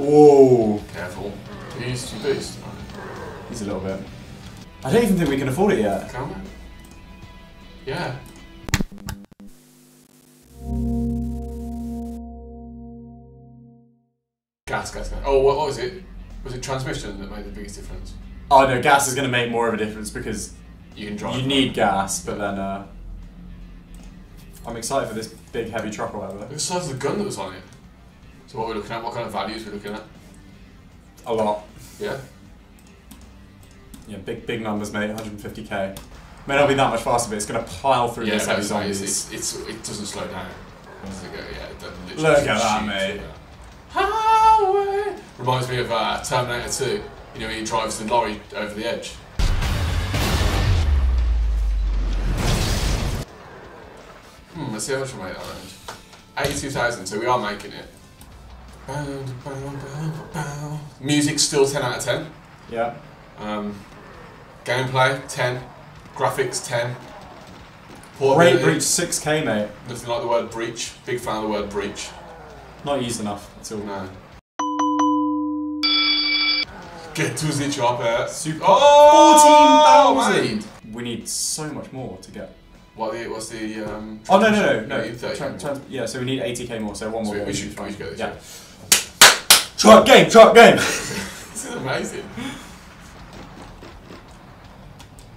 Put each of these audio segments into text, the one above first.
Whoa. Careful. Boost, you boost. He's a little bit. I don't even think we can afford it yet. Can we? Yeah. Gas, gas, gas. Oh, what, what was it? Was it transmission that made the biggest difference? Oh no, gas is going to make more of a difference because You can drive. you need gas, but then uh, I'm excited for this big heavy truck or whatever. Look at the size of the gun that was on it. So what we're looking at? What kind of values we're looking at? A lot. Yeah. Yeah, big big numbers, mate. 150k. May not be that much faster, but it's going to plow through yeah, this heavy zombies. it's, it's, it doesn't slow down. Go? Yeah, it doesn't literally Look at that, mate. Highway. Reminds me of uh, Terminator 2. You know, he drives the lorry over the edge. Hmm, let's see how much we made that range. 82,000, so we are making it. Music's still 10 out of 10. Yeah. Um, gameplay, 10. Graphics, 10. Rate Portability, breach 6k, mate. Nothing like the word breach. Big fan of the word breach. Not used enough at all. No. Get to the chopper. Super. Oh, 14,000! We need so much more to get. What the, what's the um? Oh no no no no! you 30 Tran- trans- yeah, so we need 80k more. So one more. So we- we should should- be fine. we should get this, Yeah. Truck game, truck game. This is amazing.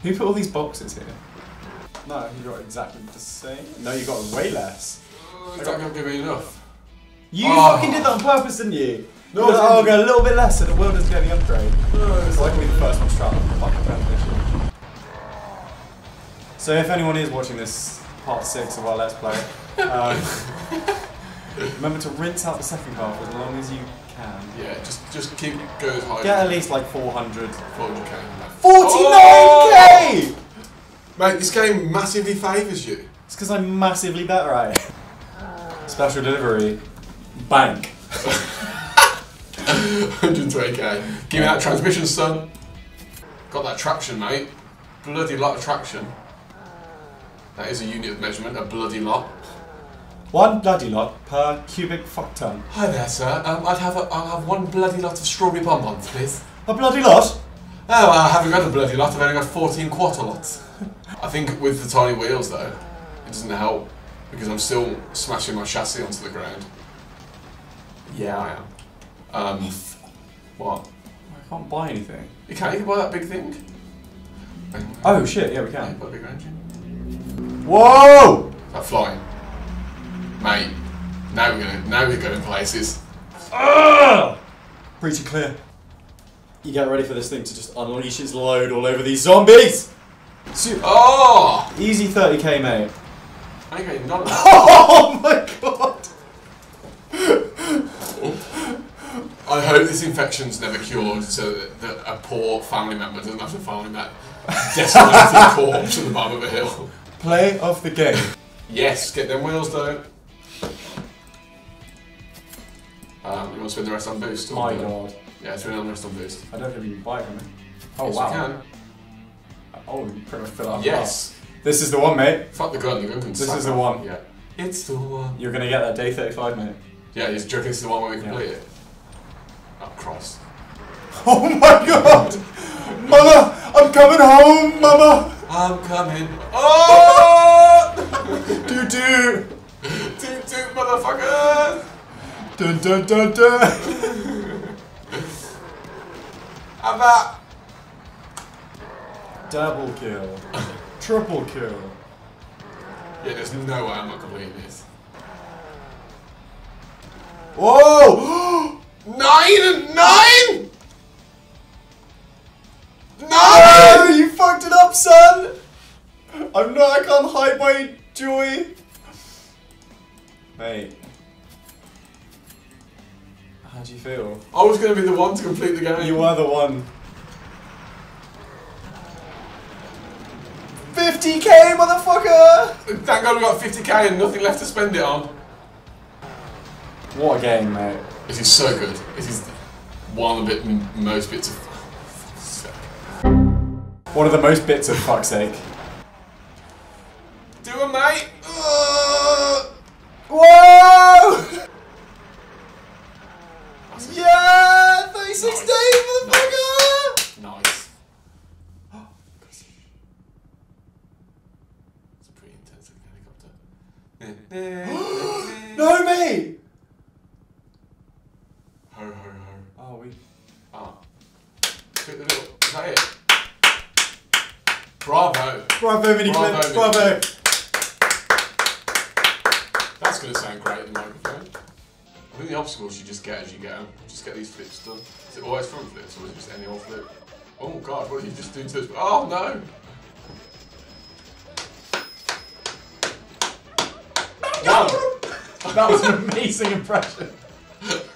Who put all these boxes here? No, you got exactly the same. No, you got way less. Oh, Is that going to give me enough? You Oh. fucking did that on purpose, didn't you? No, No, I oh, didn't. go a little bit less so the world doesn't get the upgrade. No, it's So I can be the first one to try So if anyone is watching this part six of our Let's Play, um, remember to rinse out the second half as long as you can. Yeah, just just keep go as high. Get at least like 400. 400k. 49k! Mate, this game massively favours you. It's because I'm massively better at it. Special delivery. Bank. 120k. Give me that transmission, son. Got that traction, mate. Bloody lot of traction. That is a unit of measurement, a bloody lot. One bloody lot per cubic fuck ton. Hi there, sir. Um, I'd have a, I'll have one bloody lot of strawberry bonbons, please. A bloody lot? Oh, I haven't got a bloody lot. I've only got 14 quarter lots. I think with the tiny wheels, though, it doesn't help because I'm still smashing my chassis onto the ground. Yeah, I am. Um, what? I can't buy anything. You can't. You can buy that big thing. Oh shit, yeah we can. Yeah, can. got a big engine. Whoa! That flying, mate. Now we're going. Now we're going places. Breach Pretty clear. You get ready for this thing to just unleash its load all over these zombies! Su- Oh! Easy 30k, mate. I ain't getting done. It. Oh my god! I hope this infection's never cured, so that, that a poor family member doesn't have to find that desolated corpse at the bottom of a hill. Play of the game. Yes, get them wheels though. Um, you want to spend the rest on boost? or- My god. Yeah, spend the rest on boost. I don't think you can buy it from me. Oh yes, wow. you can. Oh, you pretty much fill up. Yes. This is the one, mate. Fuck the gun. The gun can. This suck is the off. one. Yeah. It's the one. You're gonna get that day 35, mate. Yeah, you joking? This is the one where we Yeah. complete it. Oh, cross. Oh my god! Mother! I'm coming home, mama! I'm coming. Oh! Doo doo! toot toot, motherfucker! Dun dun dun dun! Have that. Double kill. Triple kill. Yeah, there's no way I'm not completing this. Whoa! Nine and nine. Oh, Nine. you fucked it up, son! I'm not, I can't hide my joy. Mate. How do you feel? I was going to be the one to complete the game. You were the one. 50k, motherfucker! Thank God we got 50k and nothing left to spend it on. What a game, mate. This is so good. This is one of the most bits of. One of the most bits of fuck's sake. Do it, mate. Ugh. Whoa! That's a- Yeah! 16, Nice. motherfucker! Nice. It's a looking helicopter. No, mate! Ho ho ho. Oh, we. Ah. Is that it? Bravo. Bravo, mini Bravo, clip. mini Bravo. That's going to sound great in the microphone. I think the obstacles you just get as you go. Just get these flips done. Is it always front flips or is it just any old flip? Oh god, what did you just do to us? Oh no! That was an amazing impression.